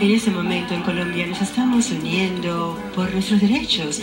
En ese momento en Colombia nos estamos uniendo por nuestros derechos.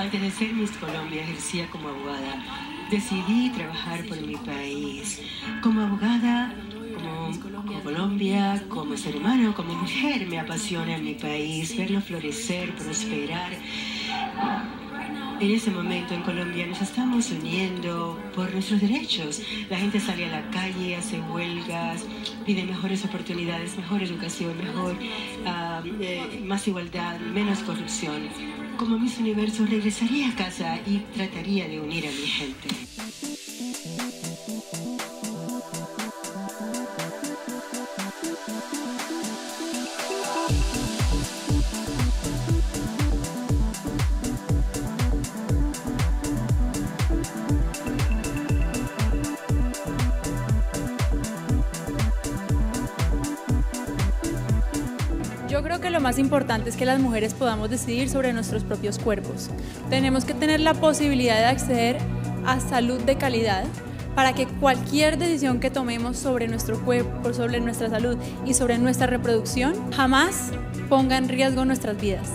Antes de ser Miss Colombia ejercía como abogada. Decidí trabajar por mi país. Como abogada, como, Colombia, como ser humano, como mujer, me apasiona mi país, verlo florecer, prosperar. En ese momento en Colombia nos estamos uniendo por nuestros derechos. La gente sale a la calle, hace huelgas, pide mejores oportunidades, mejor educación, mejor, uh, eh, más igualdad, menos corrupción como Miss Universo regresaría a casa y trataría de unir a mi gente. Yo creo que lo más importante es que las mujeres podamos decidir sobre nuestros propios cuerpos. Tenemos que tener la posibilidad de acceder a salud de calidad para que cualquier decisión que tomemos sobre nuestro cuerpo, sobre nuestra salud y sobre nuestra reproducción jamás ponga en riesgo nuestras vidas.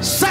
Sa